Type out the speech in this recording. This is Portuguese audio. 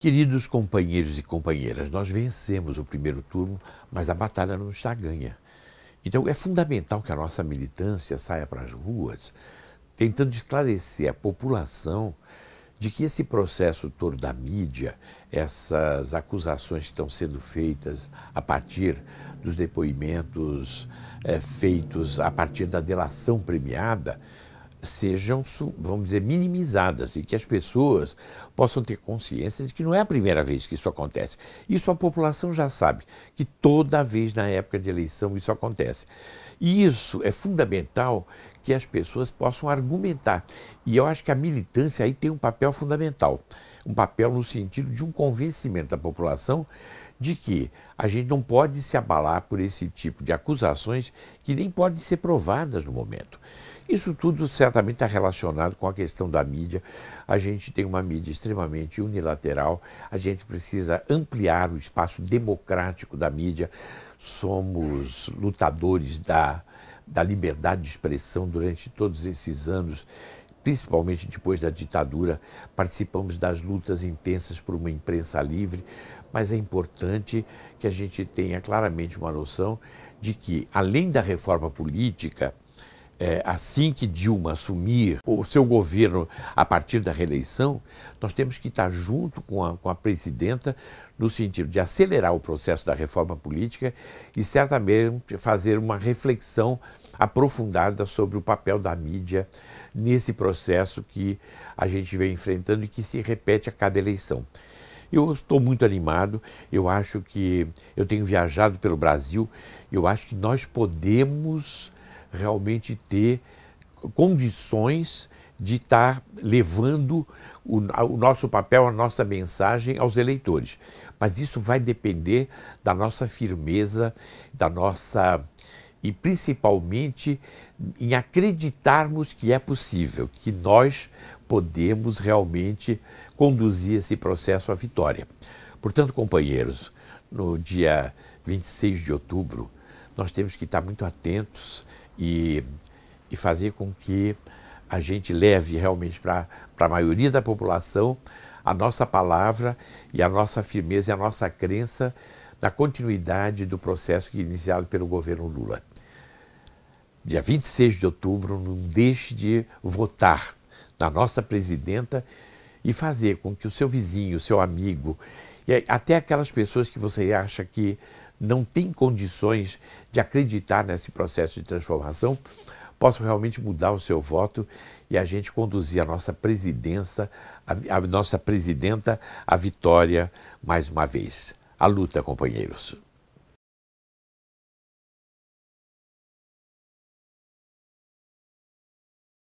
Queridos companheiros e companheiras, nós vencemos o primeiro turno, mas a batalha não está ganha. Então é fundamental que a nossa militância saia para as ruas, tentando esclarecer a população de que esse processo todo da mídia, essas acusações que estão sendo feitas a partir dos depoimentos é, feitos a partir da delação premiada, sejam, vamos dizer, minimizadas e que as pessoas possam ter consciência de que não é a primeira vez que isso acontece. Isso a população já sabe, que toda vez na época de eleição isso acontece. E isso é fundamental que as pessoas possam argumentar. E eu acho que a militância aí tem um papel fundamental. Um papel no sentido de um convencimento da população de que a gente não pode se abalar por esse tipo de acusações que nem podem ser provadas no momento. Isso tudo certamente está relacionado com a questão da mídia. A gente tem uma mídia extremamente unilateral, a gente precisa ampliar o espaço democrático da mídia. Somos lutadores da, da liberdade de expressão durante todos esses anos principalmente depois da ditadura, participamos das lutas intensas por uma imprensa livre, mas é importante que a gente tenha claramente uma noção de que, além da reforma política, é, assim que Dilma assumir o seu governo a partir da reeleição, nós temos que estar junto com a, com a presidenta no sentido de acelerar o processo da reforma política e certamente fazer uma reflexão aprofundada sobre o papel da mídia nesse processo que a gente vem enfrentando e que se repete a cada eleição. Eu estou muito animado, eu acho que eu tenho viajado pelo Brasil, eu acho que nós podemos realmente ter condições de estar levando o, o, nosso papel, a nossa mensagem aos eleitores. Mas isso vai depender da nossa firmeza, da nossa. E principalmente em acreditarmos que é possível, que nós podemos realmente conduzir esse processo à vitória. Portanto, companheiros, no dia 26 de outubro, nós temos que estar muito atentos e, e fazer com que a gente leve realmente para a maioria da população a nossa palavra e a nossa firmeza e a nossa crença na continuidade do processo iniciado pelo governo Lula. Dia 26 de outubro, não deixe de votar na nossa presidenta e fazer com que o seu vizinho, o seu amigo, e até aquelas pessoas que você acha que não têm condições de acreditar nesse processo de transformação, possam realmente mudar o seu voto e a gente conduzir a nossa presidência, a, a nossa presidenta à vitória mais uma vez. A luta, companheiros.